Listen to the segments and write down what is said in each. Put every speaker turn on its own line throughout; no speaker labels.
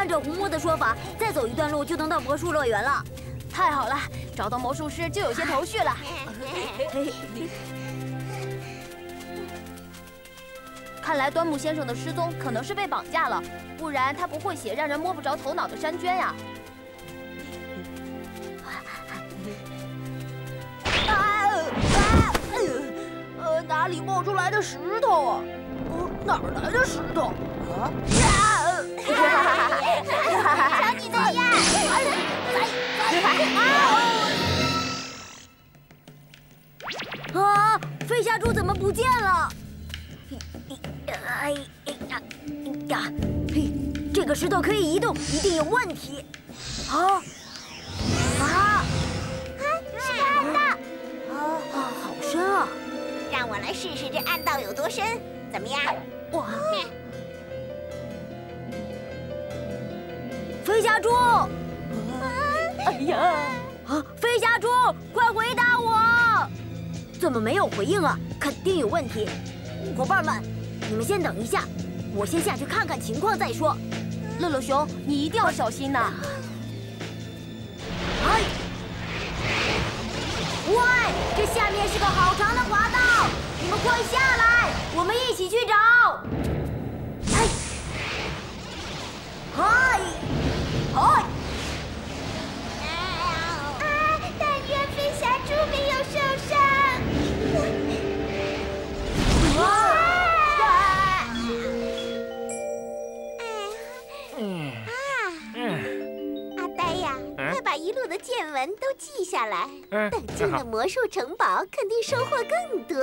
按照红魔的说法，再走一段路就能到魔术乐园了。
太好了，找到魔术师就有些头绪了。看来端木先生的失踪可能是被绑架了，不然他不会写让人摸不着头脑的山娟呀。
啊啊！呃，哪里冒出来的石头啊？哪来的石头？啊！
猪怎么不见了？哎呀呀！嘿，这个石头可以移动，一定有问题。啊啊！
是个暗道，
啊啊！好深啊！
让我来试试这暗道有多深，怎么样？
哇！飞侠猪！
哎呀！
啊！飞侠猪，快回答我！怎么没有回应啊？肯定有问题。伙伴们，你们先等一下，我先下去看看情况再说。
乐乐熊，你一定要小心呐！
哎！喂，这下面是个好长的滑道，你们快下来，我们一起去找。哎！嗨！嗨！
见闻都记下来。
嗯，
等进了魔术城堡，肯定收获更多。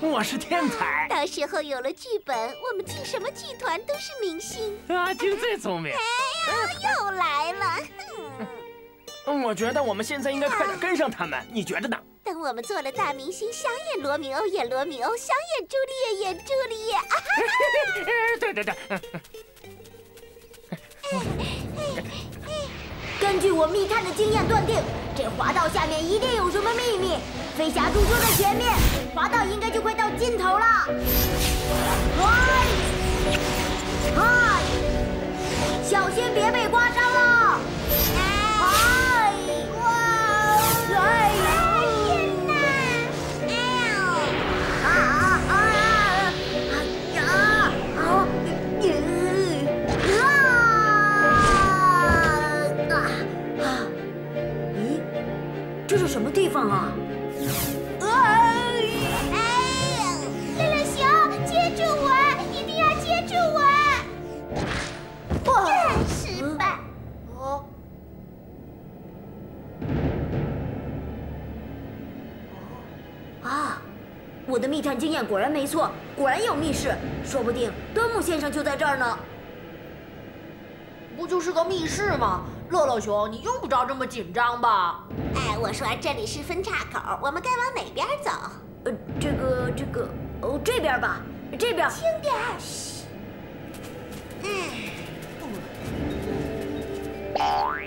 我是天才，
到时候有了剧本，我们进什么剧团都是明星。
阿金最聪明。
哎呀，又来了！
我觉得我们现在应该快点跟上他们，你觉得呢？
等我们做了大明星，想演罗密欧演罗密欧，想演朱丽叶演朱丽叶。啊
对对 对，
根据我密探的经验断定，这滑道下面一定有什么秘密。飞侠猪就在前面，滑道应该就快到尽头了。嗨，嗨，小心别被刮伤没错，果然有密室，说不定端木先生就在这儿呢。
不就是个密室吗？乐乐熊，你用不着这么紧张吧？
哎，我说这里是分岔口，我们该往哪边走？
呃，这个这个，哦，这边吧，这边。
轻点儿，嘘。嗯。哎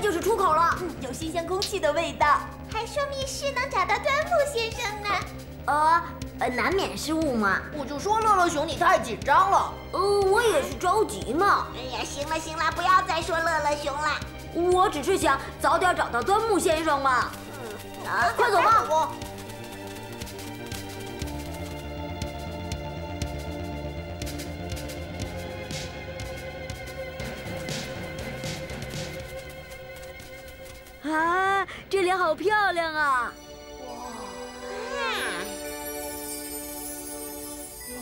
就是出口了。
有新鲜空气的味道。
还说密室能找到端木先生呢。
呃呃，难免失误嘛。
我就说乐乐熊你太紧张了。
呃，我也是着急嘛。
哎呀，行了行了，不要再说乐乐熊了。
我只是想早点找到端木先生嘛。
嗯，啊，
快走吧。啊，这里好漂亮啊！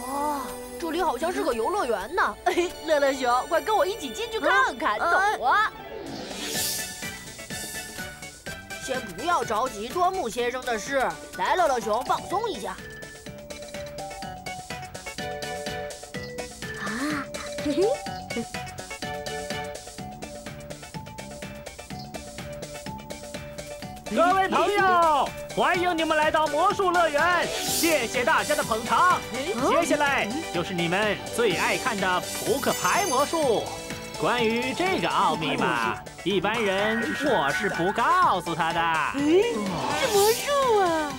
哇，这里好像是个游乐园呢。哎，乐乐熊，快跟我一起进去看看，走啊！先不要着急，端木先生的事。来，乐乐熊，放松一下。
各位朋友，欢迎你们来到魔术乐园，谢谢大家的捧场。接下来就是你们最爱看的扑克牌魔术。关于这个奥秘嘛，一般人我是不告诉他的。
是魔术啊！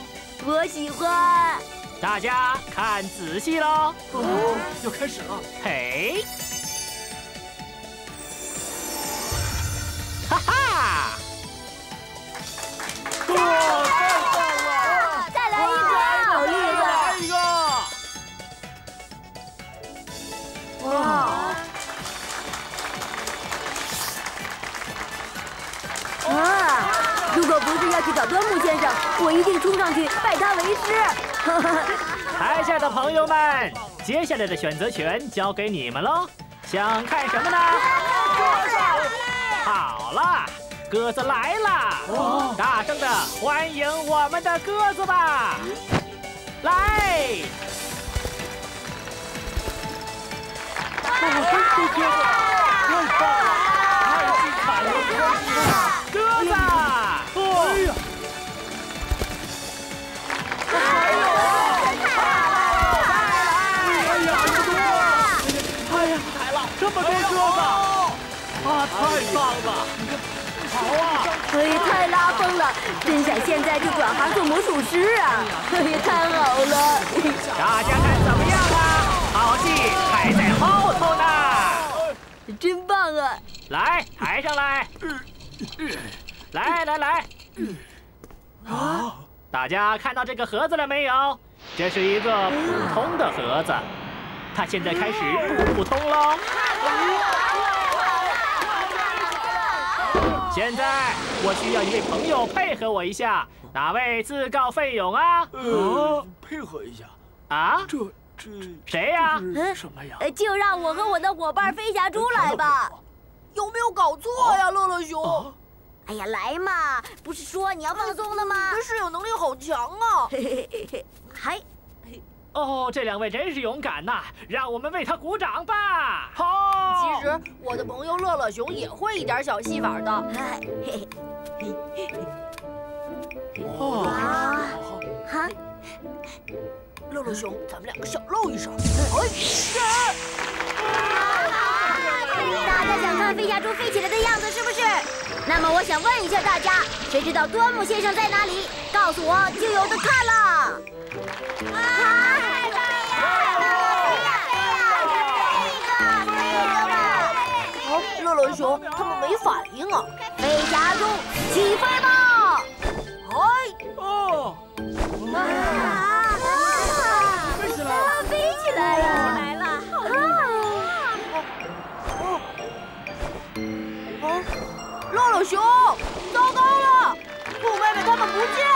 我喜欢。
大家看仔细喽！
哦，要开始了。
嘿，
哇，太棒了！
再来一个，好厉
再
害！
来一个！
哇！啊！如果不是要去找端木先生，我一定冲上去拜他为师。
台下的朋友们，接下来的选择权交给你们喽。想看什么呢？好了，鸽子来了！大声的欢迎我们的鸽子吧！来，
太精彩了！
鸽子！
哎呀，哎呀，这么多！哎呀，这么多鸽子！啊，太棒了！好啊！
哎，太拉风了！真想现在就转行做魔术师啊！哎呀，太好了！
大家看怎么样啊？好戏还在后头呢！
真棒啊！
来，抬上来！来来来！
啊，
大家看到这个盒子了没有？这是一个普通的盒子，它现在开始不普通喽。现在我需要一位朋友配合我一下，哪位自告奋勇啊？
呃，配合一下，
啊？
这这
谁呀、
嗯什么呀？
呃，就让我和我的伙伴飞侠猪来吧。
有没有搞错呀，乐乐熊？
哎呀，来嘛！不是说你要放松的吗？
你的适应能力好强啊！
还
哦，这两位真是勇敢呐！让我们为他鼓掌吧！好。
其实我的朋友乐乐熊也会一点小戏法的。
哎嘿
哦，
啊哈！
乐乐熊，咱们两个小露一手。
哎大家想看飞侠猪飞起来的样子是不是？那么我想问一下大家，谁知道端木先生在哪里？告诉我就有的看了。
哦，乐乐熊，他们没反应啊！
飞侠中起飞吧！
哎，
哦，
啊！
飞起来了！
飞起来了！来了！
哦，乐乐熊，糟糕了，兔妹妹他们不见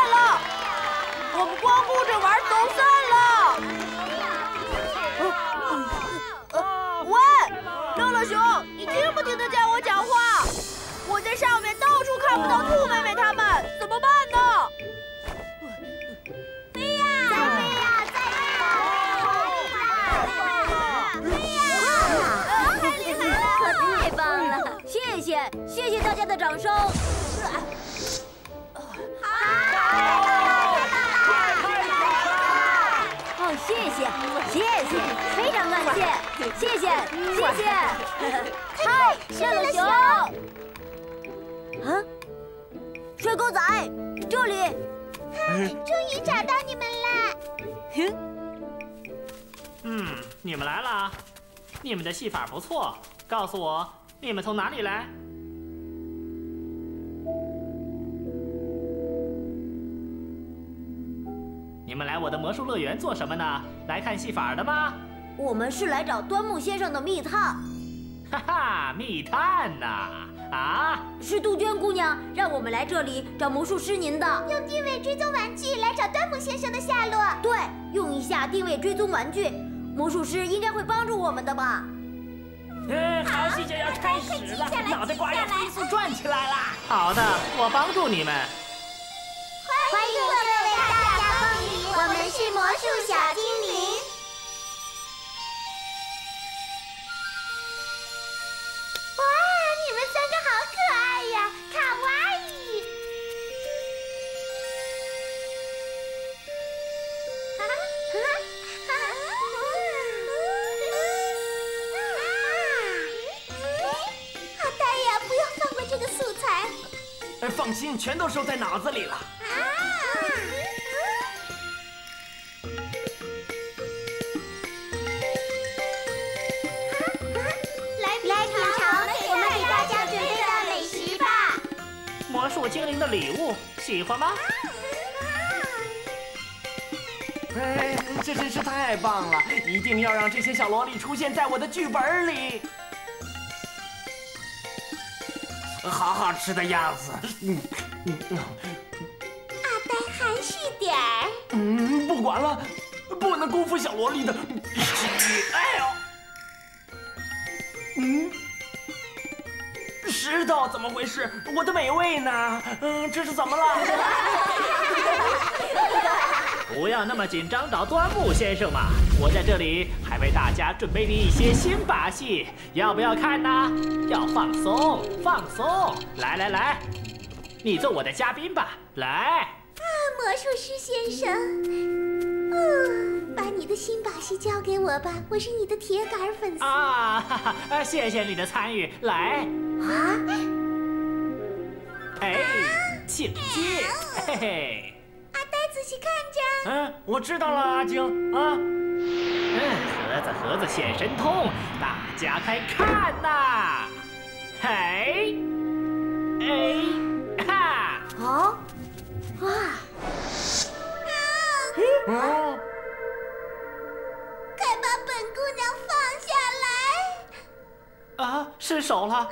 看不到兔妹妹他们，怎么办呢？
再飞呀！再飞呀！太厉害了！太棒了！谢谢，谢谢大家的掌声。哦，谢谢，谢谢，非常感谢，谢谢，谢谢。嗨，乐乐熊。啊，水狗仔，这里。
终于找到你们了！
嗯，你们来了，你们的戏法不错。告诉我，你们从哪里来？你们来我的魔术乐园做什么呢？来看戏法的吗？
我们是来找端木先生的密探，
哈哈，密探呐！啊，
是杜鹃姑娘让我们来这里找魔术师您的。
用定位追踪玩具来找端木先生的下落。
对，用一下定位追踪玩具，魔术师应该会帮助我们的吧？
嗯，好戏就要开始了，脑袋瓜要飞速转起来啦！
好的，我帮助你们。
欢迎各位大家光临，我们是魔术小
心，全都收在脑子里了。
来来品尝我们给大家准备的美食吧。
魔术精灵的礼物，喜欢吗？
哎，这真是太棒了！一定要让这些小萝莉出现在我的剧本里。好好吃的样子。嗯嗯
阿呆含蓄点儿。
嗯，不管了，不能辜负小萝莉的。哎呦，嗯，石头怎么回事？我的美味呢？嗯，这是怎么了？
不要那么紧张，找端木先生嘛。我在这里还为大家准备了一些新把戏，要不要看呢？要放松，放松。来来来，你做我的嘉宾吧。来，
啊，魔术师先生，嗯，把你的新把戏交给我吧，我是你的铁杆粉丝。
啊，哈哈，呃谢谢你的参与。来，
啊，
哎，请进，嘿嘿。
细看着。
嗯，我知道了，阿晶啊。
嗯，盒子盒子显神通，大家快看呐！嘿，哎，哈！
哦，哇，
嗯，
快把本姑娘放下来！
啊，失手了！啊，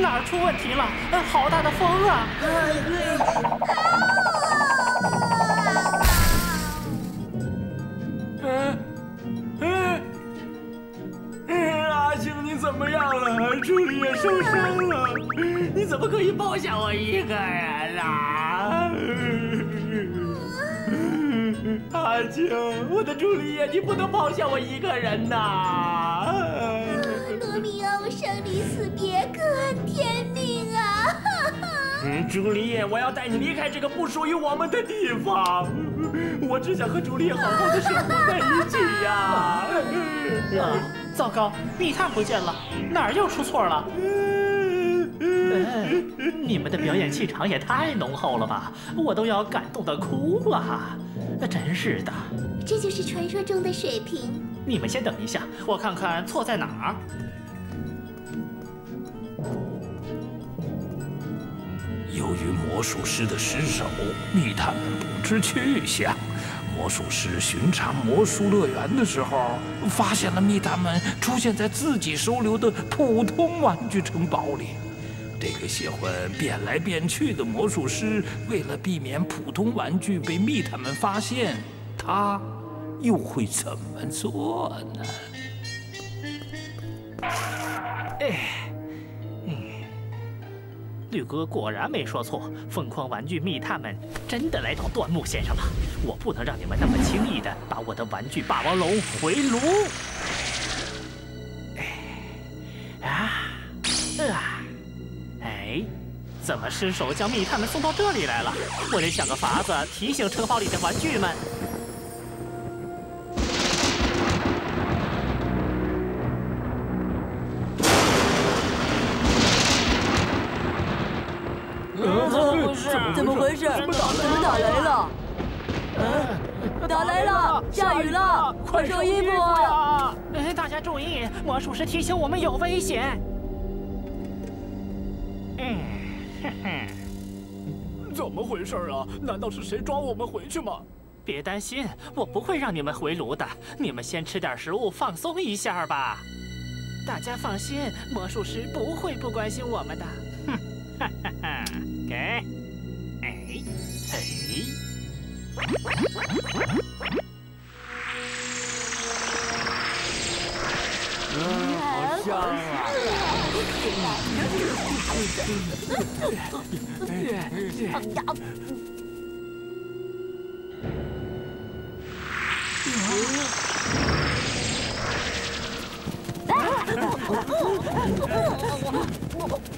哪儿出问题了？啊好大的风啊！
嗯嗯嗯，阿星你怎么样了？朱丽叶受伤了，你怎么可以抛下我一个人啊？阿青，我的朱丽叶，你不能抛下我一个人呐！嗯，朱丽叶，我要带你离开这个不属于我们的地方。我只想和朱丽叶好好的生活在一起呀、
啊，糟糕，密探不见了，哪儿又出错了？哎你们的表演气场也太浓厚了吧，我都要感动的哭了。真是的，
这就是传说中的水平。
你们先等一下，我看看错在哪儿。
由于魔术师的失手，密探们不知去向。魔术师巡查魔术乐园的时候，发现了密探们出现在自己收留的普通玩具城堡里。这个喜欢变来变去的魔术师，为了避免普通玩具被密探们发现，他又会怎么做呢？
哎绿哥果然没说错，疯狂玩具密探们真的来找端木先生了。我不能让你们那么轻易的把我的玩具霸王龙回炉。哎，啊，啊，哎，怎么失手将密探们送到这里来了？我得想个法子提醒城堡里的玩具们。
怎么回事？怎么打雷了？嗯打雷了，下雨了，快收衣服啊！
大家注意，魔术师提醒我们有危险。嗯，哼哼，
怎么回事啊？难道是谁抓我们回去吗？
别担心，我不会让你们回炉的。你们先吃点食物，放松一下吧。大家放心，魔术师不会不关心我们的。哼，哈哈哈！给。
嗯，好香啊！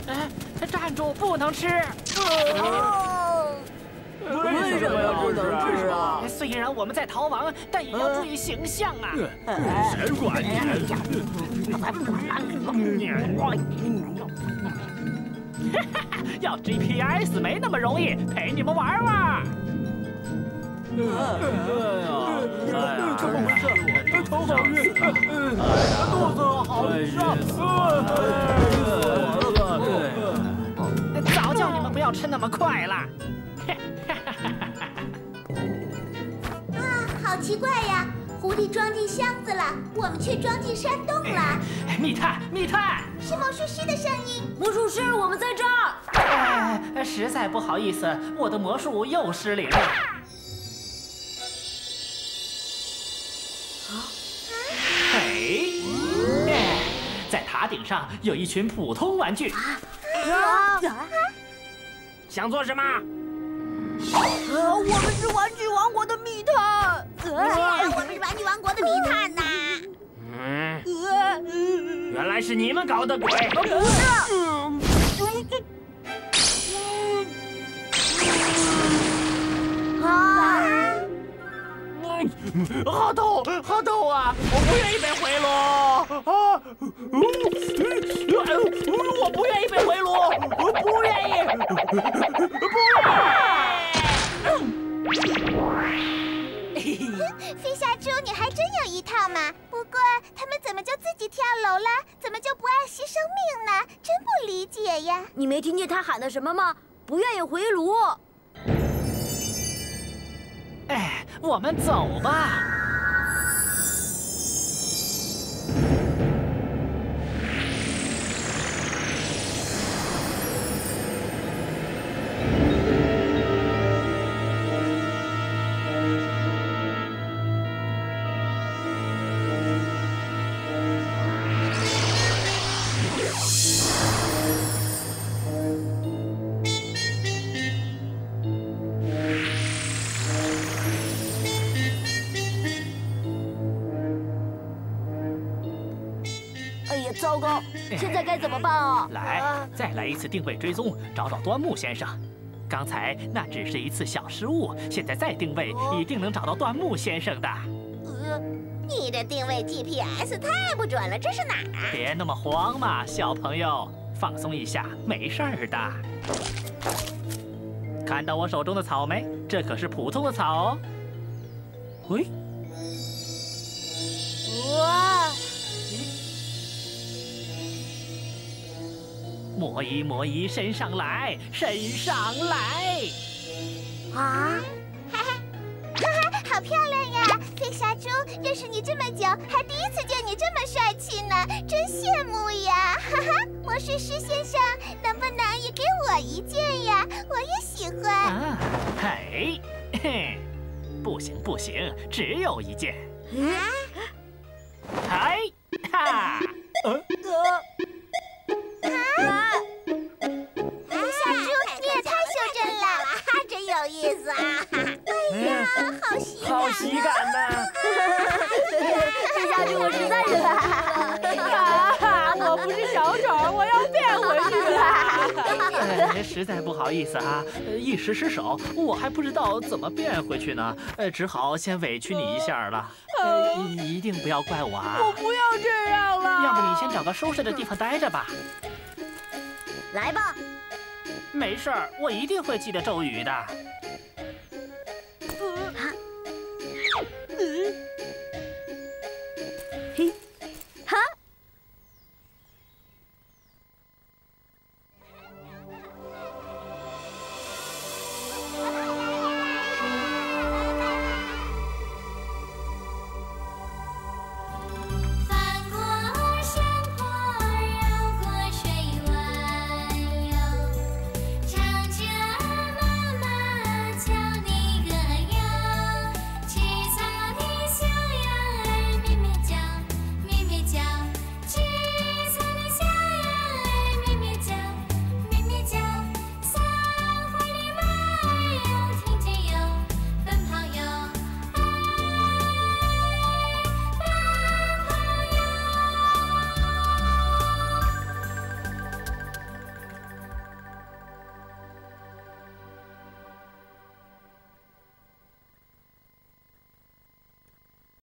哎，站住，不能吃！
为什
什么呀？不能吃啊！
虽然我们在逃亡，但也要注意形象啊！
谁管你？
要 GPS 没那么容易，陪你们玩玩。
哎呀，怎么回事？头好晕，肚子好胀，
早叫你们不要吃那么快了。
奇怪呀！狐狸装进箱子了，我们却装进山洞了。
密探，密探，
是魔术师的声音。
魔术师，我们在这儿。
哎，实在不好意思，我的魔术又失灵了。哎，在塔顶上有一群普通玩具。
啊！
想做什么？
我们是玩具王国的密探。
我们是玩具王国的密探呐。
嗯，原来是你们搞的鬼。
不是。
啊！
好痛，好痛啊！我不愿意被回炉啊！我不愿意被回炉，我不愿意，不愿意。
飞侠猪，你还真有一套嘛！不过他们怎么就自己跳楼了？怎么就不爱惜生命呢？真不理解呀！
你没听见他喊的什么吗？不愿意回炉。
哎，我们走吧。
哎呀，糟糕！现在该怎么办啊？
来，再来一次定位追踪，找找端木先生。刚才那只是一次小失误，现在再定位，一定能找到端木先生的。
呃你的定位 GPS 太不准了，这是哪儿啊？
别那么慌嘛，小朋友，放松一下，没事儿的。看到我手中的草莓？这可是普通的草哦。喂，魔衣魔衣身上来，身上来！
啊！哈哈，哈哈，好漂亮呀！飞侠猪，认识你这么久，还第一次见你这么帅气呢，真羡慕呀！哈哈，魔术师先生，能不能也给我一件呀？我也喜欢。
啊，嘿，嘿，不行不行，只有一件。
啊！
嗨，好喜感，呐！
飞侠猪，我实在是……
啊！我不是小丑，我要变回去了。
哎，实在不好意思啊，一时失手，我还不知道怎么变回去呢，呃，只好先委屈你一下了。呃，一定不要怪我啊！
我不要这样了。
要不你先找个舒适的地方待着吧。
来吧，
没事儿，我一定会记得咒语的。